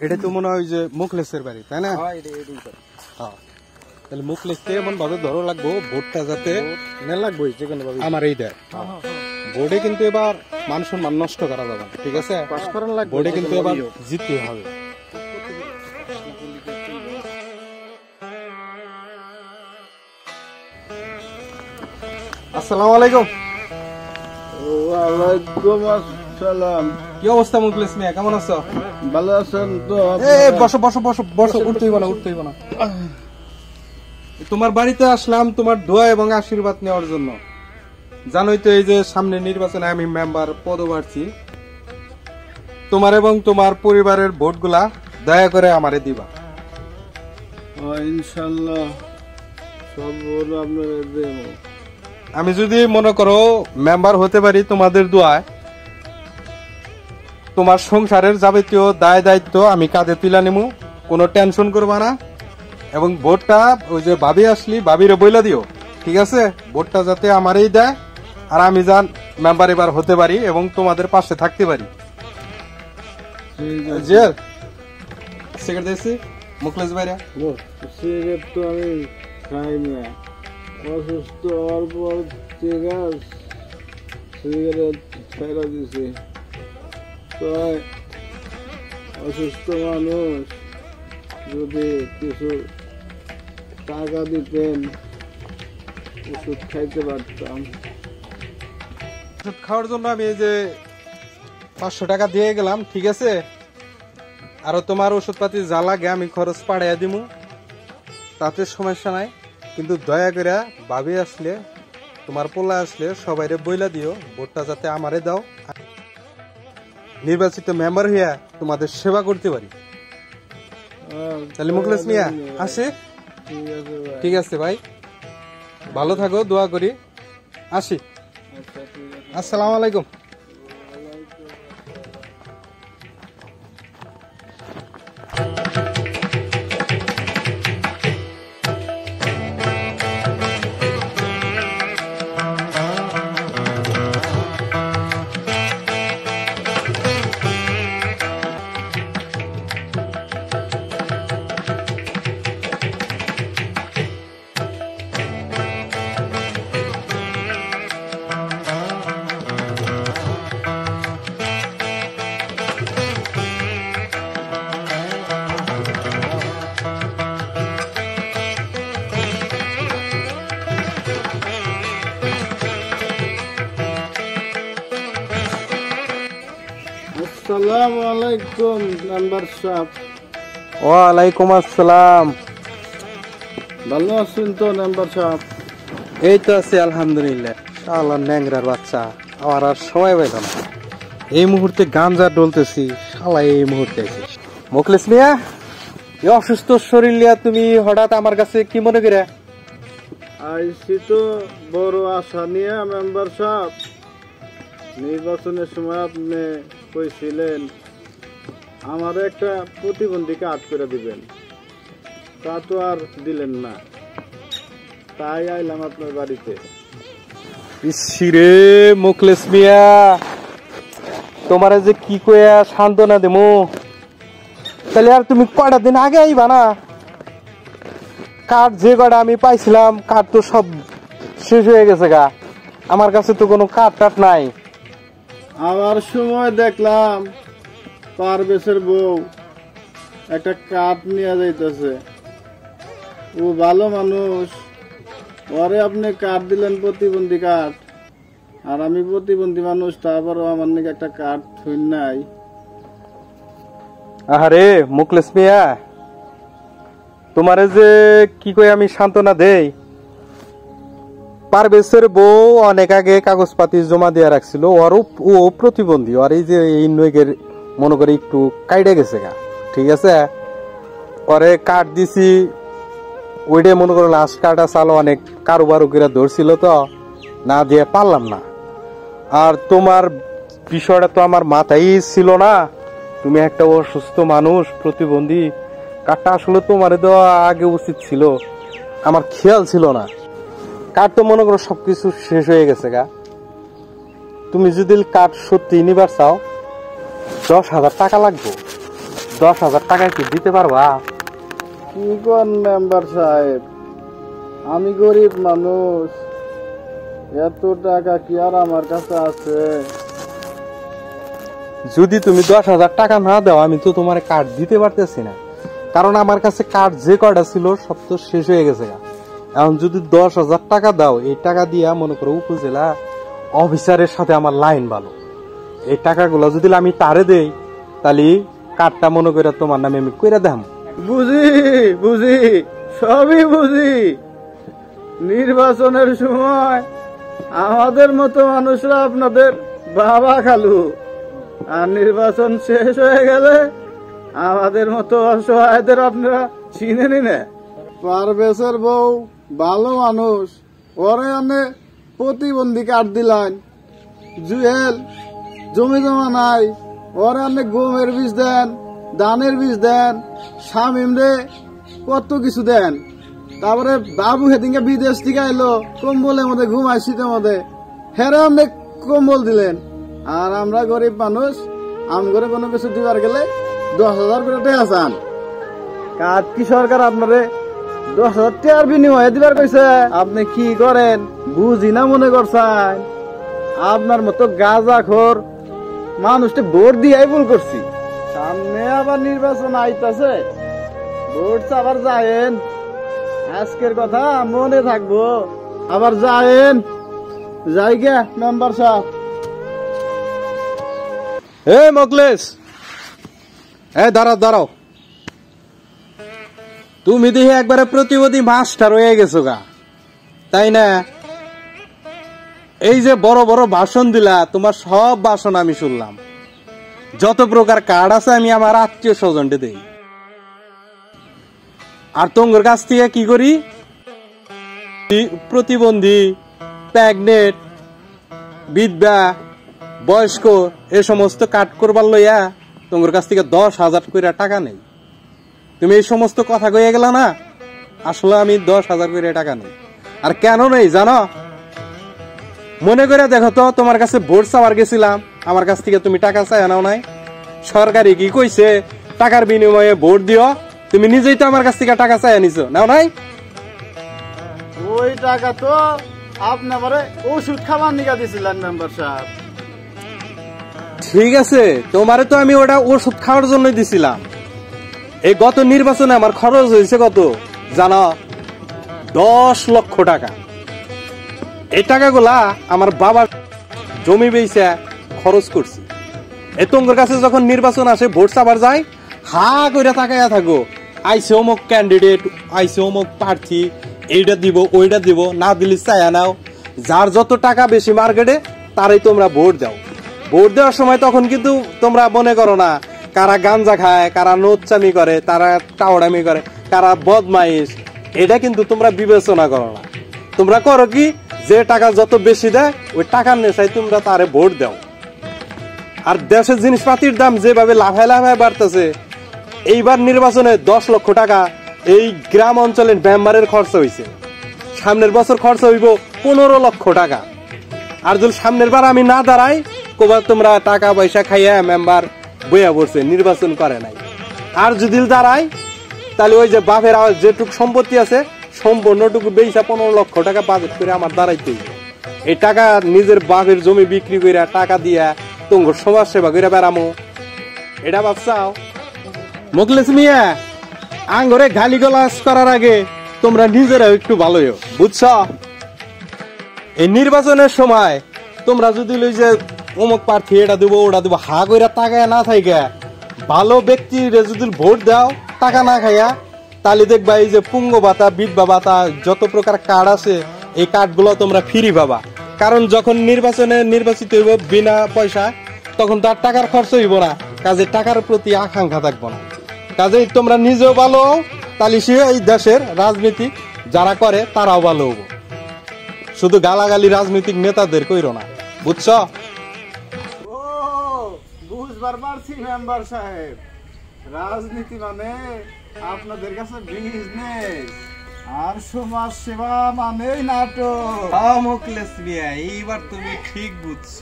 এটা তো মনে হয় যে মুখলেসের বাড়ি তাই না? হ্যাঁ হ্যাঁ। তাহলে মুখলেসকে এমন ভাবে ধরো লাগবো ভোটটা যাতে মেলা লাগবে যে কোনো ভাবে। আমার এই দেয়। বোর্ডে কিন্তু এবার মান সম্মান নষ্ট করা যাবে ঠিক আছে? পাস বোর্ডে কিন্তু এবার জিততে হবে। আসসালামু আলাইকুম। ওয়ালাইকুম আসসালাম। কি অবস্থা মুখলেস মিয়া? কেমন আছো? ভালো আছেন তো এ বসো বসো বসো বসো উঠতে হইব না উঠতে না। তোমার বাড়িতে আসলাম তোমার দোয়া এবং আশীর্বাদ নেওয়ার জন্য। জানোই তো এই যে সামনে নির্বাচনে আমি মেম্বার পদপ্রার্থী। তোমার এবং তোমার পরিবারের ভোটগুলা দয়া করে আমারে দিবা। ইনশাল্লাহ সব আপনারা দেব। আমি যদি মনে করো মেম্বার হতে পারি তোমাদের দোয়ায় তোমার সংসারের যাবতীয় দায় দায়িত্ব আমি কাঁধে তুলে নেব কোনো টেনশন করবা না। এবং ভোটটা ওই যে ভাবি আসলি ভাবিরে বইলা দিও। ঠিক আছে? ভোটটা যাতে আমারই দেয় আর আমি যান মেম্বার এবার হতে পারি এবং তোমাদের পাশে থাকতে পারি। ঠিক সিগারেট দিয়েছি মুখলেশ ভাইরা? সিগারেট তো আমি খাই না। অসুস্থ হওয়ার পর থেকে সিগারেট ছেড়ে দিছি। তো অসুস্থ মানুষ যদি কিছু টাকা দিতেন ওষুধ খাইতে পারতাম ওষুধ খাওয়ার জন্য আমি যে পাঁচশো টাকা দিয়ে গেলাম, ঠিক আছে? আরও তোমার ওষুধপাতি যা লাগে আমি খরচ পাড়াইয়া দিমু। তাতে সমস্যা নাই। কিন্তু দয়া করে ভাবি আসলে, তোমার পোলা আসলে সবাইরে বইলা দিও, ভোটটা যাতে আমারে দাও। নির্বাচিত মেম্বার হইয়া তোমাদের সেবা করতে পারি। তাহলে মুখলেস মিয়া আসি? ঠিক আছে ভাই। ভালো থাকো দোয়া করি। আসি। আচ্ছা আসসালামু আলাইকুম। আসসালামু আলাইকুম নাম্বার সাহেব ওয়ালাইকুম আসসালাম। ভালো আছেন তো নাম্বার সাহেব এই তো আছে আলহামদুলিল্লাহ। শালা ন্যাংরার বাচ্চা আমার আর সময় না। এই মুহূর্তে গাঞ্জা ডলতেছি শালা এই মুহূর্তে আছিস মুখলেস মিয়া এই অসুস্থ শরীর লিয়া তুমি হঠাৎ আমার কাছে কি মনে করে? আইসি তো বড় আশা নিয়ে মেম্বার সাহেব নির্বাচনের সময় আপনি কইছিলেন আমার একটা প্রতিবন্ধী কাজ করে দিবেন। তা তো আর দিলেন না। তাই আইলাম আপনার বাড়িতে। ইসিরে মুখলেস মিয়া, তোমারে যে কি কইয়া সান্ত্বনা দেমু? তাহলে আর তুমি কয়টা দিন আগে আইবা না? কাঠ যে কটা আমি পাইছিলাম কাঠ তো সব শেষ হয়ে গেছে গা। আমার কাছে তো কোনো কাঠ টাট নাই। আবার সময় দেখলাম পারবেশের বউ একটা কাঠ নিয়ে যাইতেছে। ও ভালো মানুষ। ওরে আপনি কাঠ দিলেন প্রতিবন্ধী কাঠ। আর আমি প্রতিবন্ধী মানুষ, তারপরও আমার নাকি একটা কাঠ থুই নাই। আরে মুখলেস মিয়া। তোমারে যে কি কই আমি সান্ত্বনা দেই? পারভেজের বউ অনেক আগে কাগজপাতি জমা দিয়ে রাখছিল, ওর ও প্রতিবন্ধী, আর এই যে এই নৈগের মনে করে একটু কাইডে গেছে গা, ঠিক আছে? পরে কাঠ দিছি ওইটা মনে করো লাস্ট কাটা চালো অনেক কারোবার করে ধরছিল তো, না দিয়ে পারলাম না। আর তোমার বিষয়টা তো আমার মাথায় ছিল না। তুমি একটা অসুস্থ মানুষ, প্রতিবন্ধী কাঠটা আসলে তোমার দেওয়া আগে উচিত ছিল। আমার খেয়াল ছিল না। কাঠ তো মনে করো সবকিছু শেষ হয়ে গেছে গা? তুমি যদি কাঠ সত্যি নিবার চাও দশ হাজার টাকা লাগবে। দশ হাজার টাকা কি দিতে পারবা? কি কোন মেম্বার সাহেব? আমি গরিব মানুষ। এত টাকা কি আর আমার কাছে আছে? যদি তুমি দশ হাজার টাকা না দাও আমি তো তোমার কার্ড দিতে পারতেছি না। কারণ আমার কাছে কার্ড যে কয়টা ছিল সব তো শেষ হয়ে গেছে গা। এখন যদি দশ হাজার টাকা দাও এই টাকা দিয়া মনে করো উপজেলা অফিসারের সাথে আমার লাইন ভালো। এই টাকাগুলো যদি আমি তারে দেই তাহলে কার্ডটা মনে করে তোমার নামে আমি কইরা দাম বুঝি বুঝি সবই বুঝি। নির্বাচনের সময় আমাদের মতো মানুষরা আপনাদের বাবা খালু। আর নির্বাচন শেষ হয়ে গেলে আমাদের মতো অসহায়দের আপনারা চিনে নিনে। পারভেজের বউ ভালো মানুষ। ওরে অনেক প্রতিবন্ধী কার্ড দিলেন জুয়েল, জমি জমা নাই। ওরে অনেক গমের বীজ দেন, ধানের বীজ দেন, শামিম রে কত কিছু দেন। তারপরে বাবু হেদিনকে বিদেশ থেকে এলো কম্বলের মধ্যে ঘুমাই শীতের মধ্যে। হেরে অনেক কম্বল দিলেন। আর আমরা গরিব মানুষ, আম করে কোনো কিছু দিবার গেলে দশ হাজার করে টাকা চান। কাজ কি সরকার আপনারে? দশ হাজার দিবার আপনি কি করেন? বুঝি না মনে করছেন? আপনার মতো গাঁজা খোর মানুষটা ভোট দিয়াই ভুল করছি। সামনে আবার নির্বাচন আইতাছে। ভোট আবার যায়েন। আজকের কথা মনে থাকব। আবার যায়েন। যাই গে, মেম্বার সাহেব। এ মকলেশ এ দাঁড়াও দাঁড়াও। তুমি দেখি একবারে প্রতিবাদী মাস্টার রয়ে গেছো গা। তাই না? এই যে বড় বড় ভাষণ দিলা, তোমার সব ভাষণ আমি শুনলাম। যত প্রকার কার্ড আছে আমি আমার আত্মীয় স্বজনকে দেই। আর তোমার কাছ থেকে কি করি? প্রতিবন্ধী প্যাগনেট বিধবা, বয়স্ক, এ সমস্ত কাট করবার লইয়া তোমার কাছ থেকে দশ হাজার করে টাকা নেই। তুমি এই সমস্ত কথা কইয়া গেলা না? আসলে আমি দশ হাজার করে টাকা নেই। আর কেন নেই জানো? মনে করে দেখো তো তোমার কাছে ভোট চাওয়ার গেছিলাম। আমার কাছ থেকে তুমি টাকা চাই নাও নাই। সরকারি কি কইছে টাকার বিনিময়ে ভোট দিও। তুমি নিজেই তো আমার কাছ থেকে টাকা চাই আনিছো নাও নাই? ওই টাকা তো আপনি আমারে ওষুধ খাবার নিকা দিছিলেন মেম্বার সাহেব। ঠিক আছে তোমারে তো আমি ওটা ওষুধ খাওয়ার জন্য দিছিলাম। এই গত নির্বাচনে আমার খরচ হয়েছে কত? জানো? দশ লক্ষ টাকা। এই টাকাগুলা আমার বাবার জমি বেচা খরচ করছি। এ তোমার কাছে যখন নির্বাচন আসে, ভোট চাবার যায়, হা করে তাকাইয়া থাকো। আইসে অমুক ক্যান্ডিডেট আইসে অমুক প্রার্থী এইটা দিব ওইটা দিব, না দিলি চায়া নাও। যার যত টাকা বেশি মার্কেটে তারই তোমরা ভোট দাও। ভোট দেওয়ার সময় তখন কিন্তু তোমরা মনে করো না কারা গাঞ্জা খায়, কারা নোচ্চামি করে, তারা টাওড়ামি করে, কারা বদমাইশ, এটা কিন্তু তোমরা বিবেচনা করো না। তোমরা করো কি, যে টাকা যত বেশি দেয়, ওই টাকার নেশায় তোমরা তারে ভোট দাও। আর দেশের জিনিসপাতির দাম যেভাবে লাফায় লাফায় বাড়তেছে, এইবার নির্বাচনে দশ লক্ষ টাকা, এই গ্রাম অঞ্চলের মেম্বারের খরচ হয়েছে সামনের বছর খরচ হইব পনেরো লক্ষ টাকা। আর যদি সামনের বার আমি না দাঁড়াই, কোবার তোমরা টাকা পয়সা খাইয়া মেম্বার বইয়া পড়ছে, নির্বাচন করে নাই। আর যদি দাঁড়াই তাহলে ওই যে বাপের যেটুক সম্পত্তি আছে, সম্পূর্ণটুকু বেইসা পনেরো লক্ষ টাকা বাজেট করে আমার দাঁড়াইতে এই টাকা নিজের বাপের জমি বিক্রি করে টাকা দিয়া তোমার সমাজ সেবা করে বেড়ামো। এটা ভাবছাও মুখলেস মিয়া, আঙ্গরে গালি গলাস করার আগে তোমরা নিজেরা একটু ভালো হও বুঝছ? এই নির্বাচনের সময় তোমরা যদি লই যে অমুক প্রার্থী এটা দিব, ওটা দিব। হা কইরা টাকায় না থাইকা। ভালো ব্যক্তির যদি ভোট দাও, টাকা না খাইয়া, তাহলে দেখবা এই যে পুঙ্গ ভাতা, বিধবা ভাতা, যত প্রকার কার্ড আছে, এই কার্ডগুলো তোমরা ফ্রি পাবা। কারণ যখন নির্বাচনে নির্বাচিত হইব বিনা পয়সা তখন তার টাকার খরচ হইব না। কাজে টাকার প্রতি আকাঙ্ক্ষা থাকব না। কাজেই তোমরা নিজেও ভালো হও, তাহলে সে এই দেশের রাজনীতি যারা করে, তারাও ভালো হব। শুধু গালাগালি রাজনৈতিক নেতাদের কইরো না। বুঝছ? পারছি মেম্বার সাহেব। রাজনীতি মানে আপনাদের কাছে বিজনেস আর সমাজ সেবা মানেই নাটক। মিয়া, এইবার তুমি ঠিক বুঝছ।